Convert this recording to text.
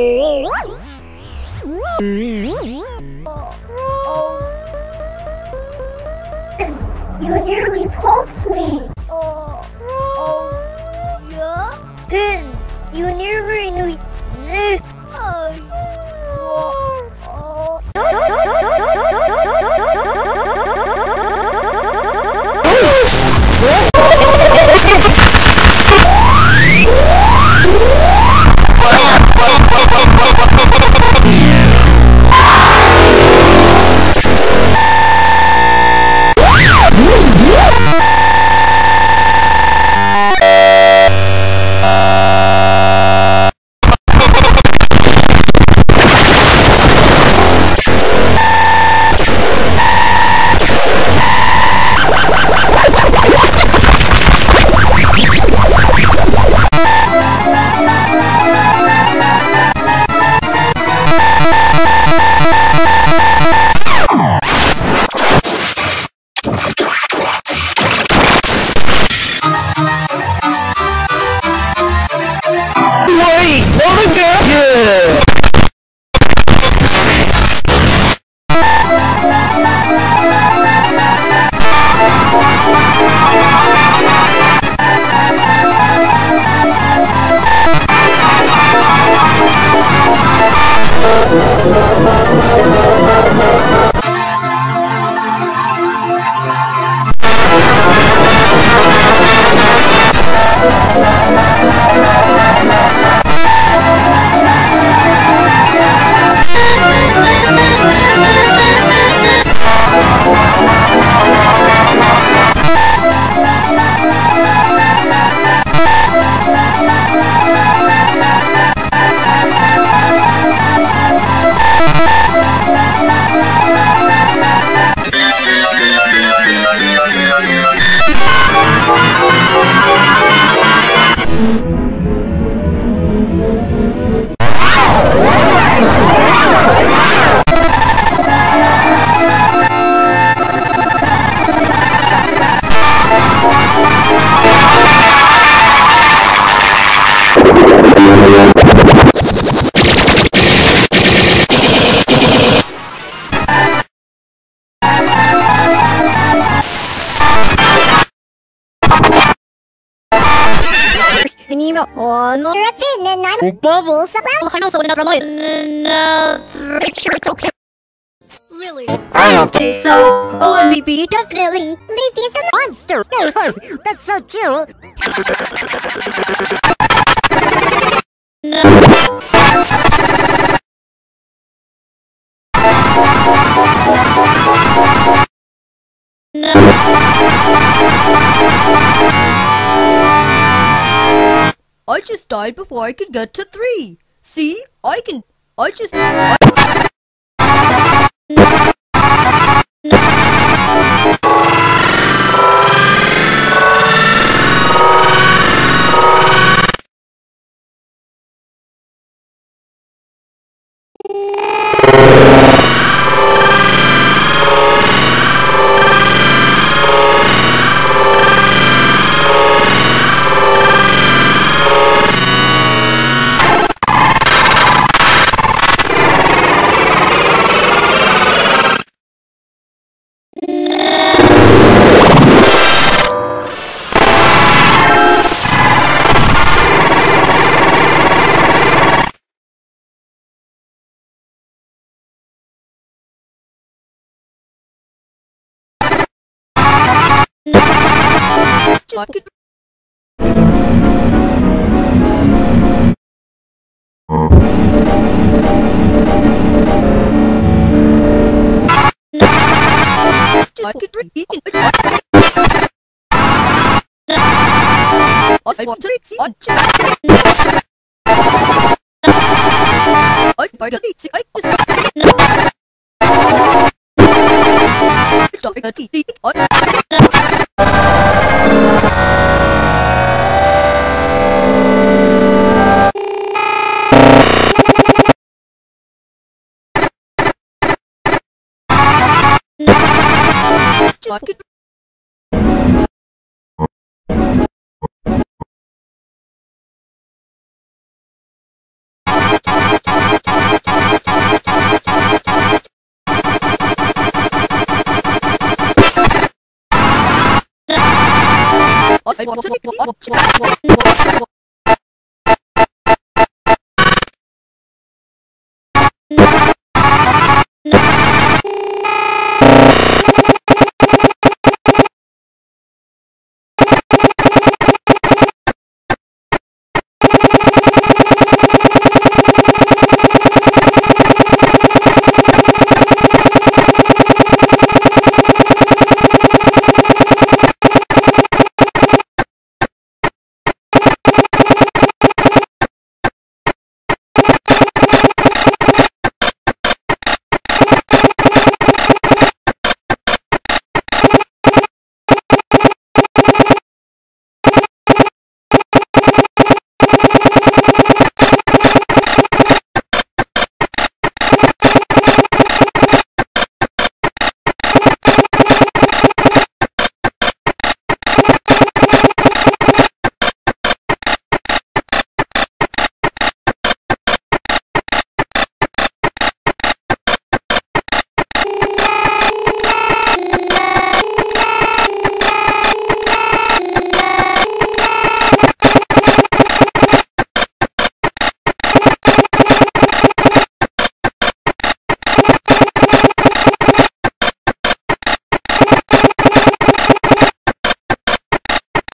Oh. Me. Oh, oh, yeah. Pin, you nearly knew this. Oh, oh. Wait! Música Nemo I'm bubbles about another lion. Another sure it's okay. Really? I don't think so. OMB definitely. Leafy's a monster. That's so true. I just died before I could get to three. See, I can. I just. I fuck it. I want to see on. I find a DC. I was talking about TV. 負ける。I want to